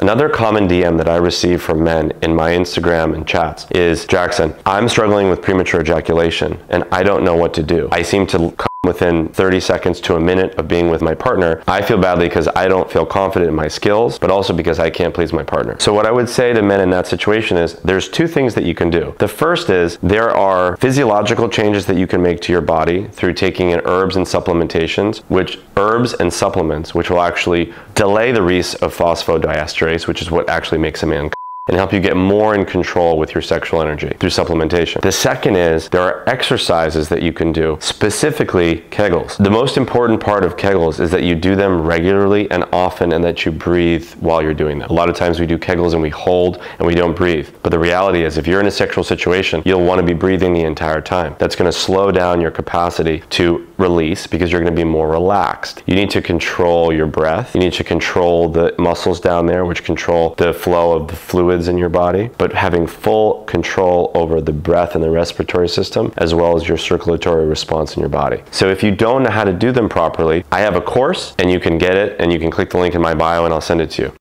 Another common DM that I receive from men in my Instagram and chats is Jackson, I'm struggling with premature ejaculation and I don't know what to do. I seem to within 30 seconds to a minute of being with my partner, I feel badly because I don't feel confident in my skills, but also because I can't please my partner. So what I would say to men in that situation is there's two things that you can do. The first is there are physiological changes that you can make to your body through taking in herbs and supplementations, which herbs and supplements, which will actually delay the release of phosphodiesterase, which is what actually makes a man and help you get more in control with your sexual energy through supplementation. The second is there are exercises that you can do, specifically Kegels. The most important part of Kegels is that you do them regularly and often and that you breathe while you're doing them. A lot of times we do Kegels and we hold and we don't breathe. But the reality is if you're in a sexual situation, you'll want to be breathing the entire time. That's going to slow down your capacity to release because you're going to be more relaxed. You need to control your breath. You need to control the muscles down there which control the flow of the fluids fluids in your body, but having full control over the breath and the respiratory system, as well as your circulatory response in your body. So if you don't know how to do them properly, I have a course and you can get it and you can click the link in my bio and I'll send it to you.